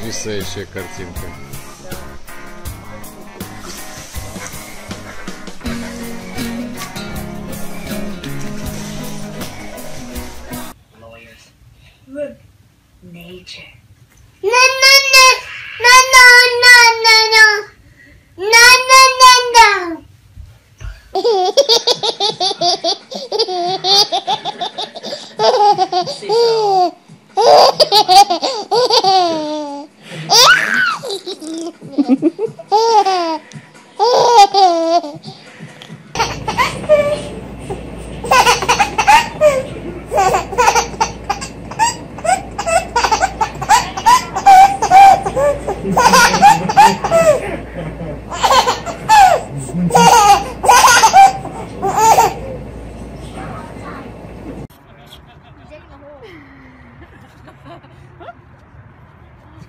Потрясающая картинка. lawyers. Look, nature. No, no, no, no, no, no, no, no, no, no, no, Seesaw.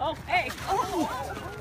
Oh, hey. Oh.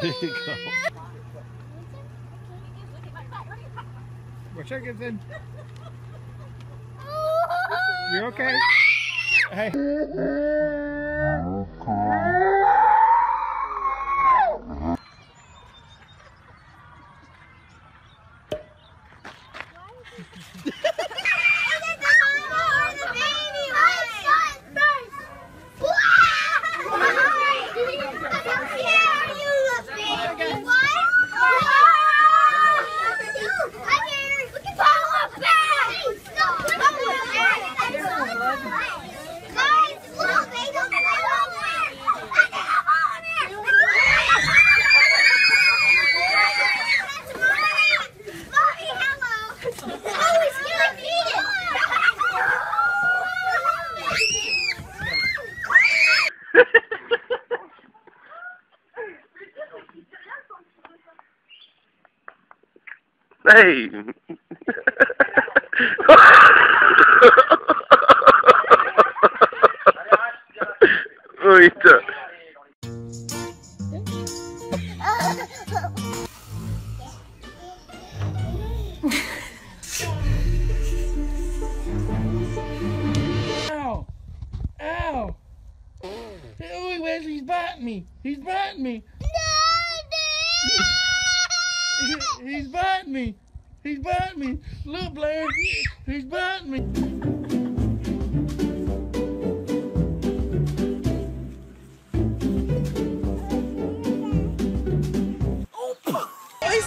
There you go. Watch out, gets in. You're okay. Hey. Guys, Hey. Oita. Ow! Ow! Oh, Wes, he's biting me. He's biting me. He's biting me. He's biting me. Look, Blair. He's biting me. Always